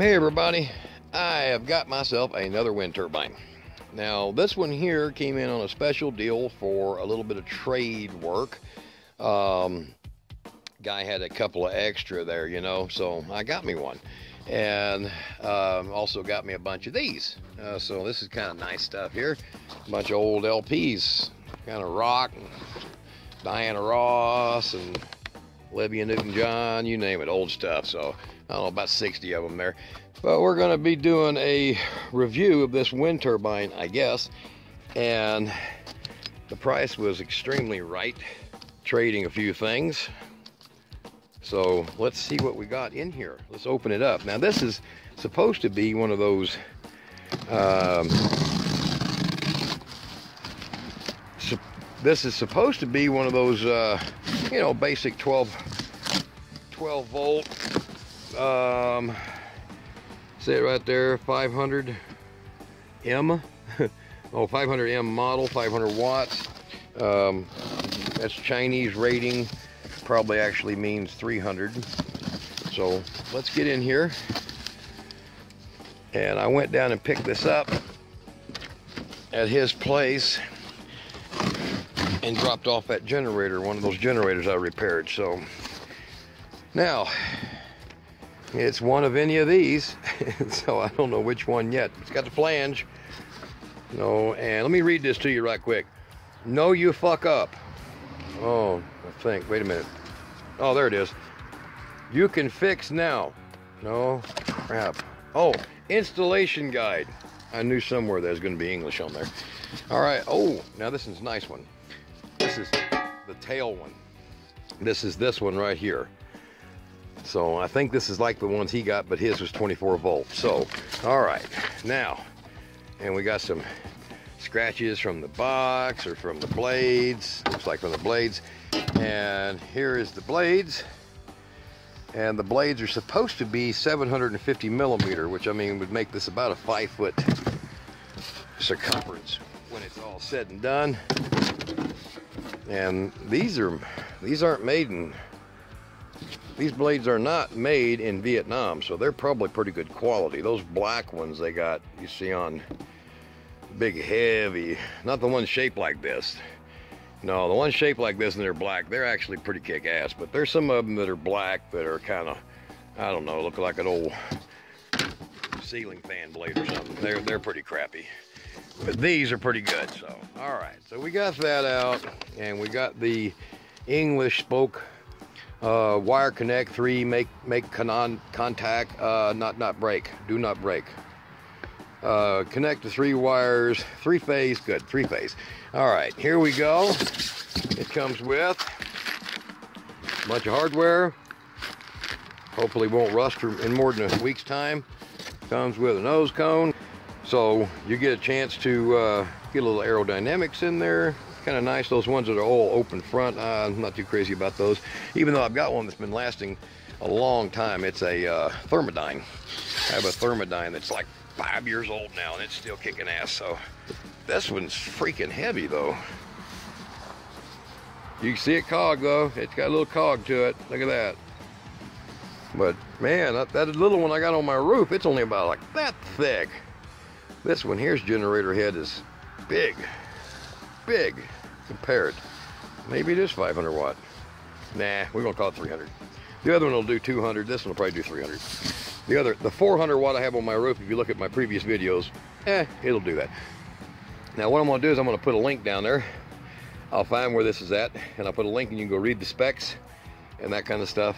Hey everybody, I have got myself another wind turbine. Now this one here came in on a special deal for a little bit of trade work. Um, guy had a couple of extra there, you know, so I got me one. And um, also got me a bunch of these. Uh, so this is kind of nice stuff here. A bunch of old LPs, kind of rock, Diana Ross and Olivia Newton-John, you name it, old stuff. So I don't know, about 60 of them there. But we're going to be doing a review of this wind turbine, I guess. And the price was extremely right, trading a few things. So let's see what we got in here. Let's open it up. Now this is supposed to be one of those um, this is supposed to be one of those uh, you know basic 12 12 volt um, say it right there 500 M. Oh 500 M model 500 watts. Um, that's Chinese rating probably actually means 300 so let's get in here. And I went down and picked this up at his place and dropped off that generator one of those generators I repaired. So now it's one of any of these, so I don't know which one yet. It's got the flange. No, and let me read this to you right quick. No, you fuck up. Oh, I think. Wait a minute. Oh, there it is. You can fix now. No, crap. Oh, installation guide. I knew somewhere there's going to be English on there. All right. Oh, now this is a nice one. This is the tail one. This is this one right here. So I think this is like the ones he got, but his was 24 volts. So, all right, now, and we got some scratches from the box or from the blades. Looks like from the blades. And here is the blades. And the blades are supposed to be 750 millimeter, which I mean would make this about a five foot circumference when it's all said and done. And these are these aren't made in these blades are not made in Vietnam, so they're probably pretty good quality. Those black ones they got, you see on big heavy, not the ones shaped like this. No, the ones shaped like this and they're black, they're actually pretty kick-ass, but there's some of them that are black that are kind of, I don't know, look like an old ceiling fan blade or something. They're, they're pretty crappy. But these are pretty good, so. All right, so we got that out, and we got the English spoke uh, wire connect three make make con contact uh, not not break. Do not break. Uh, connect the three wires. Three phase good. Three phase. All right here we go. It comes with a bunch of hardware. Hopefully won't rust in more than a week's time. Comes with a nose cone. So you get a chance to uh, get a little aerodynamics in there kind of nice. Those ones that are all open front, uh, I'm not too crazy about those. Even though I've got one that's been lasting a long time. It's a uh, Thermodyne. I have a Thermodyne that's like five years old now and it's still kicking ass. So this one's freaking heavy though. You can see it cog though. It's got a little cog to it. Look at that. But man, that, that little one I got on my roof, it's only about like that thick. This one here's generator head is big big compared. Maybe it is 500 watt. Nah, we're gonna call it 300. The other one will do 200. This one will probably do 300. The other, the 400 watt I have on my roof, if you look at my previous videos, eh, it'll do that. Now what I'm gonna do is I'm gonna put a link down there. I'll find where this is at, and I'll put a link and you can go read the specs and that kind of stuff.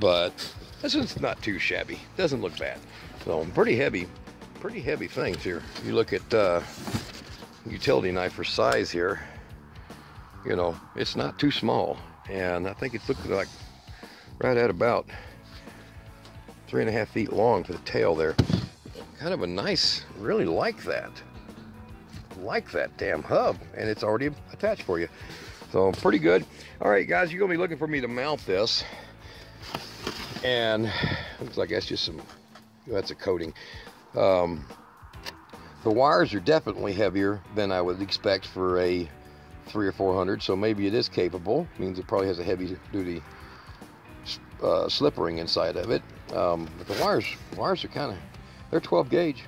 But this one's not too shabby. Doesn't look bad. So pretty heavy, pretty heavy things here. You look at uh, utility knife for size here, you know, it's not too small. And I think it's looking like right at about three and a half feet long for the tail there. Kind of a nice, really like that. Like that damn hub. And it's already attached for you. So pretty good. All right, guys, you're gonna be looking for me to mount this. And looks like that's just some, that's a coating. Um, the wires are definitely heavier than I would expect for a three or 400, so maybe it is capable. Means it probably has a heavy duty uh, slip ring inside of it. Um, but the wires, wires are kind of, they're 12 gauge.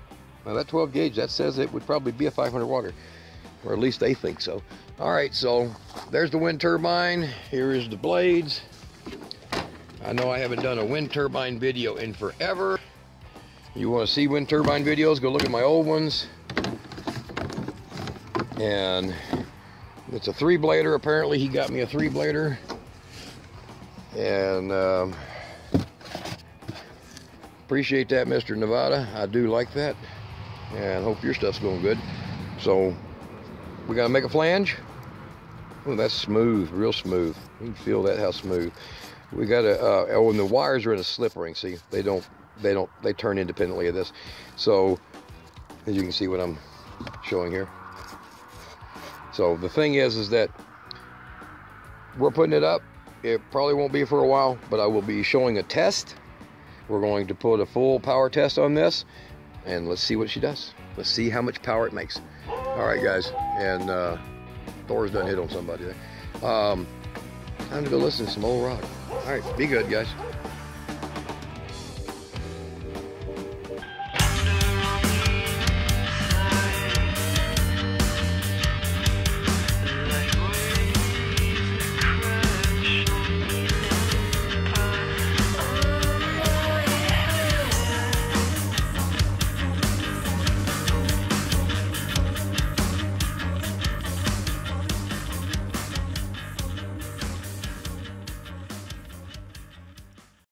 Now that 12 gauge, that says it would probably be a 500 water, or at least they think so. All right, so there's the wind turbine. Here is the blades. I know I haven't done a wind turbine video in forever. You want to see wind turbine videos, go look at my old ones. And it's a three blader. Apparently he got me a three blader. And um, appreciate that, Mr. Nevada. I do like that. And hope your stuff's going good. So we gotta make a flange. Oh, that's smooth, real smooth. You can feel that how smooth. We gotta, uh, oh, and the wires are in a slip ring. See, they don't, they don't, they turn independently of this. So, as you can see what I'm showing here. So the thing is, is that we're putting it up. It probably won't be for a while, but I will be showing a test. We're going to put a full power test on this and let's see what she does. Let's see how much power it makes. All right, guys. And uh, Thor's done hit on somebody there. Um, time to go listen to some old rock. All right, be good, guys.